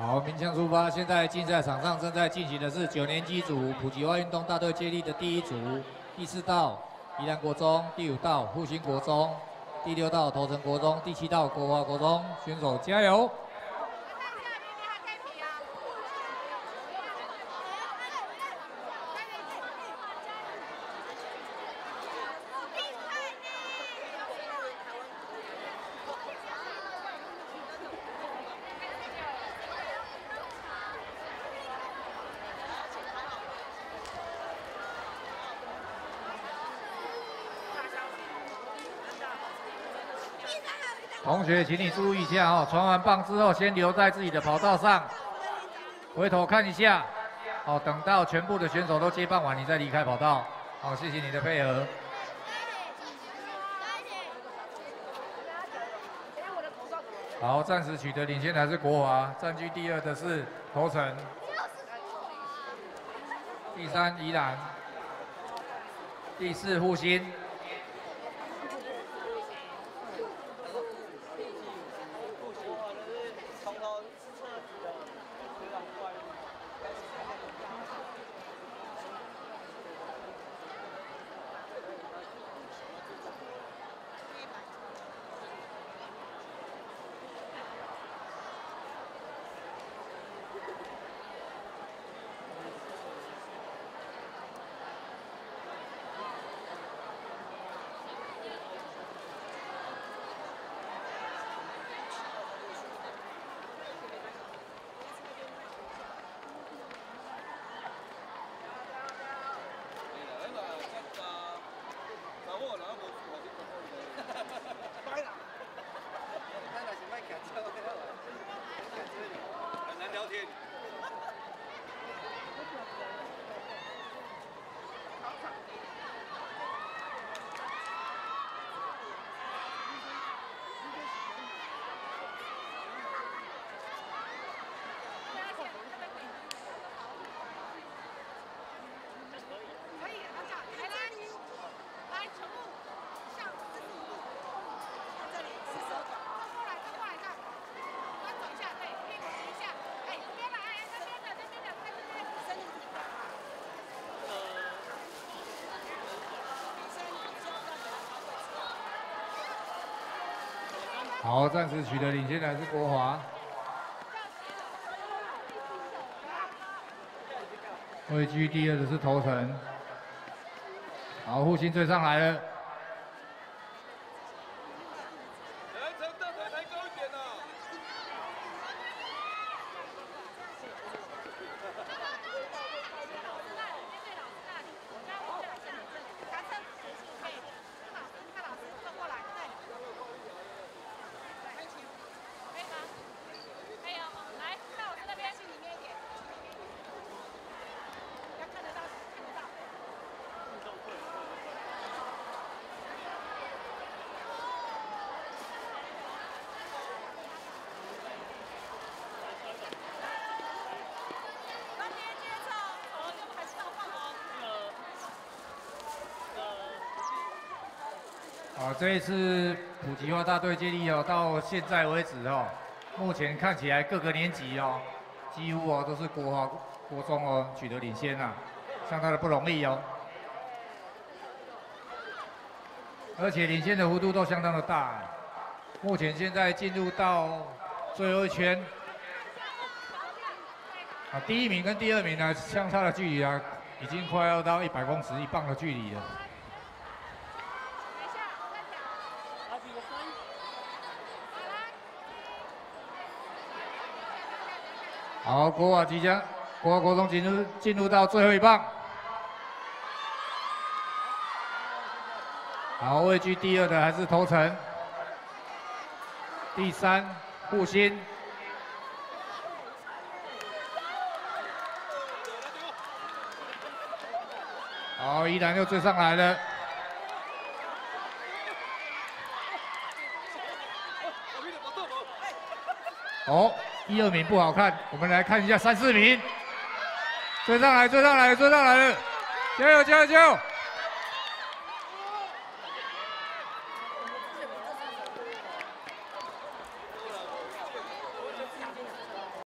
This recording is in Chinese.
好，鸣枪出发。现在竞赛场上正在进行的是九年级组普及化运动大队接力的第一组，第四道宜兰国中，第五道复兴国中，第六道头城国中，第七道国华国中，选手加油！同学，请你注意一下哦，传完棒之后，先留在自己的跑道上，回头看一下，哦，等到全部的选手都接棒完，你再离开跑道。好，谢谢你的配合。好，暂时取得领先的是国华，占据第二的是头城，第三宜兰，第四复兴。好，暂时取得领先的是国华，位居第二的是头城，好，护心追上来了。啊，这一次普及化大队接力哦，到现在为止哦，目前看起来各个年级哦，几乎哦都是国华国中哦取得领先啊，相当的不容易哦，而且领先的幅度都相当的大。目前现在进入到最后一圈，啊，第一名跟第二名呢相差的距离啊，已经快要到一百公尺一棒的距离了。好，国华即将，国华国中进入进入到最后一棒。好，位居第二的还是头城，第三复兴。好，依然又追上来了。哦。一二名不好看，我们来看一下三四名，追上来，追上来，追上来了，加油，加油，加油！